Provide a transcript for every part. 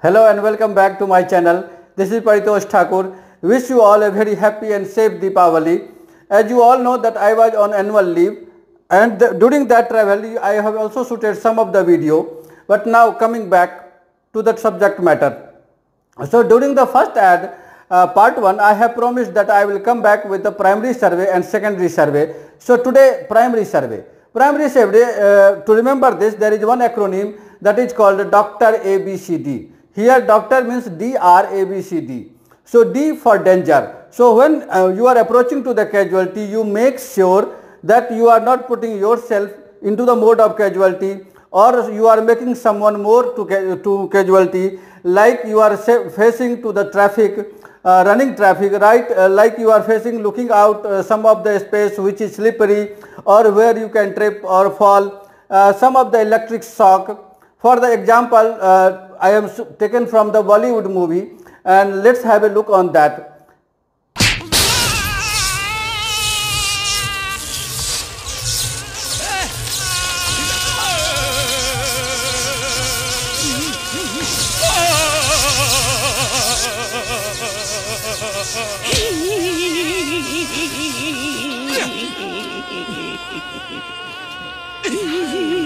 Hello and welcome back to my channel. This is Paritosh Thakur. Wish you all a very happy and safe Deepavali. As you all know that I was on annual leave and th- during that travel I have also shooted some of the video but now coming back to the subject matter. So during the first aid uh, part 1 I have promised that I will come back with the primary survey and secondary survey. So today primary survey. Primary survey uh, to remember this there is one acronym that is called Dr. ABCD. Here doctor means DRABCD. So D for danger. So when uh, you are approaching to the casualty, you make sure that you are not putting yourself into the mode of casualty or you are making someone more to, ca- to casualty like you are facing to the traffic, uh, running traffic, right? Uh, like you are facing looking out uh, some of the space which is slippery or where you can trip or fall, uh, some of the electric shock. For the example, uh, I am taken from the Bollywood movie and let's have a look on that.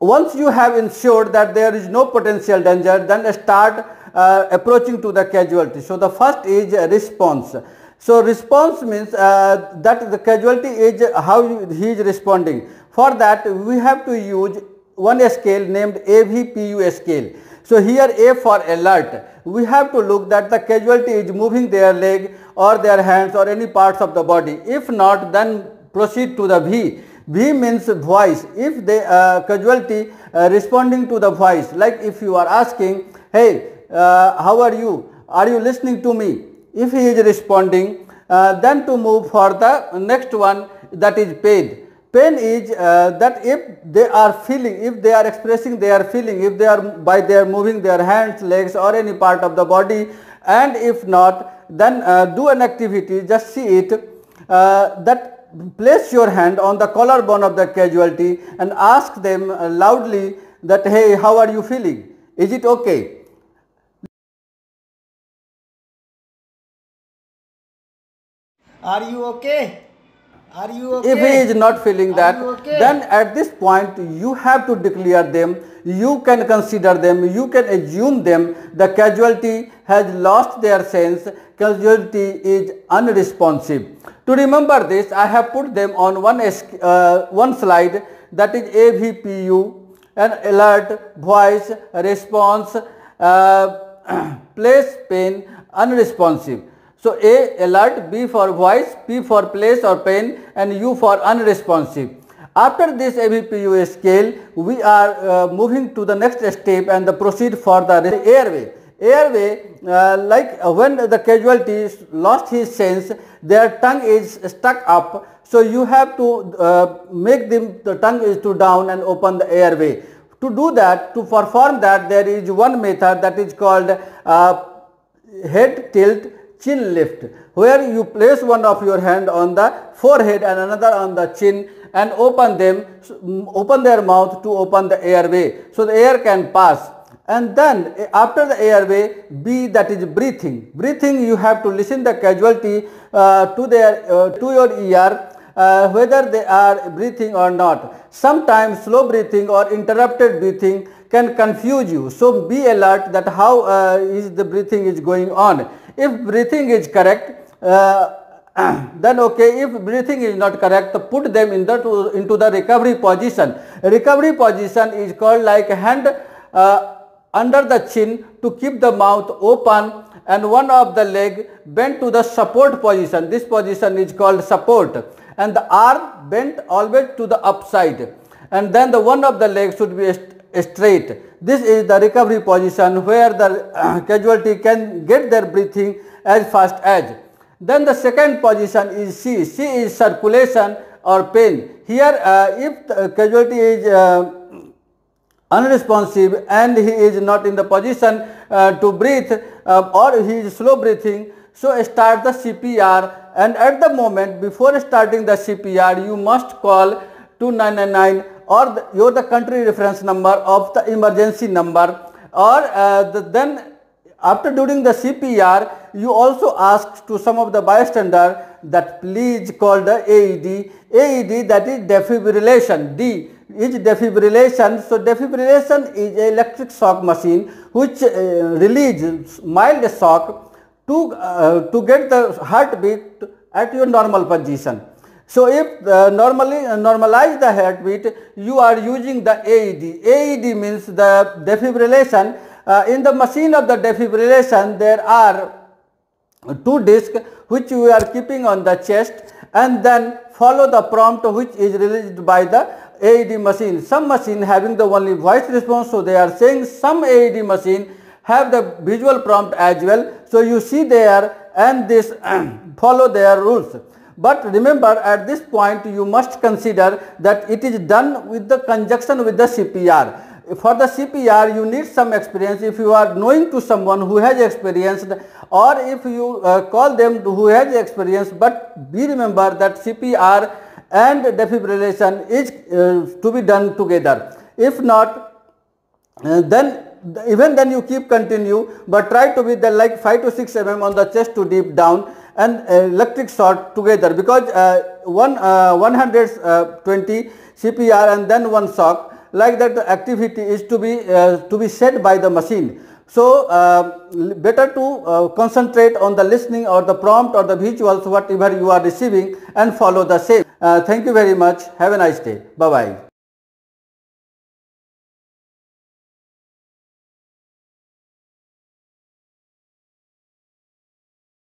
Once you have ensured that there is no potential danger, then start uh, approaching to the casualty. So the first is response. So response means uh, that the casualty is how he is responding. For that we have to use one scale named AVPU scale. So here A for alert. We have to look that the casualty is moving their leg or their hands or any parts of the body. If not, then proceed to the V. V means voice. If the uh, casualty uh, responding to the voice, like if you are asking, hey, uh, how are you? Are you listening to me? If he is responding, uh, then to move for the next one that is pain. Pain is uh, that if they are feeling, if they are expressing their feeling, if they are by their moving their hands, legs or any part of the body and if not, then uh, do an activity, just see it that place your hand on the collarbone of the casualty and ask them uh, loudly that hey how are you feeling is it okay Are you okay? Are you okay? if he is not feeling that okay? then at this point you have to declare them. You can consider them. You can assume them. The casualty has lost their sense. Casualty is unresponsive. To remember this i have put them on one uh, one slide. That is avpu an alert voice response uh, place pain unresponsive so A alert, B for voice, P for place or pain and U for unresponsive. After this AVPU scale, we are uh, moving to the next step and the proceed for the airway. Airway, uh, like uh, when the casualty lost his sense, their tongue is stuck up. So you have to uh, make them the tongue is to down and open the airway. To do that, to perform that, there is one method that is called uh, head tilt chin lift where you place one of your hand on the forehead and another on the chin and open them open their mouth to open the airway so the air can pass and then after the airway b that is breathing breathing you have to listen the casualty uh, to their uh, to your ear uh, whether they are breathing or not. Sometimes slow breathing or interrupted breathing can confuse you. So be alert that how uh, is the breathing is going on. If breathing is correct, uh, then okay. If breathing is not correct, put them in the to, into the recovery position. Recovery position is called like hand uh, under the chin to keep the mouth open and one of the leg bent to the support position. This position is called support and the arm bent always to the upside and then the one of the legs should be straight. This is the recovery position where the casualty can get their breathing as fast as. Then the second position is C. C is circulation or pain. Here uh, if the casualty is uh, unresponsive and he is not in the position uh, to breathe uh, or he is slow breathing. So start the CPR and at the moment before starting the CPR you must call 2999 or the, you're the country reference number of the emergency number or uh, the, then after doing the CPR, you also ask to some of the bystander that please call the AED. AED that is defibrillation. D is defibrillation. So defibrillation is a electric shock machine which uh, releases mild shock to, uh, to get the heartbeat at your normal position. So if uh, normally uh, normalize the heartbeat, you are using the AED. AED means the defibrillation uh, in the machine of the defibrillation there are two discs which we are keeping on the chest and then follow the prompt which is released by the AED machine. Some machine having the only voice response so they are saying some AED machine have the visual prompt as well. So you see there and this follow their rules. But remember at this point you must consider that it is done with the conjunction with the CPR for the CPR you need some experience. If you are knowing to someone who has experienced or if you uh, call them who has experience but be remember that CPR and defibrillation is uh, to be done together. If not uh, then even then you keep continue but try to be the like 5 to 6 mm on the chest to deep down and electric shot together because uh, one uh, 120 CPR and then one shock like that the activity is to be uh, to be set by the machine. So uh, better to uh, concentrate on the listening or the prompt or the visuals whatever you are receiving and follow the same. Uh, thank you very much. Have a nice day. Bye bye.